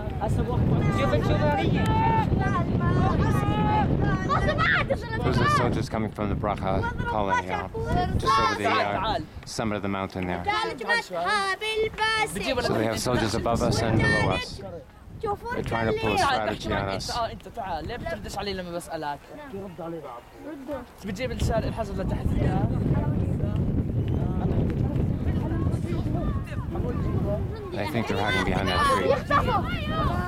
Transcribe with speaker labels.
Speaker 1: لابس مليحه هسه شوف الشوفاريه
Speaker 2: Those are soldiers coming from the Bracha colony, uh, just over the uh, summit of the mountain there. So they have soldiers above us and below us. They're trying to pull a strategy on us.
Speaker 1: اه انت تعال ليه بتردش علي لما بسالك؟ بتجيب الشارع الحجر لتحت فيها
Speaker 2: I think they're hiding behind that tree.
Speaker 3: 加油！